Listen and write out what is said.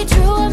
be true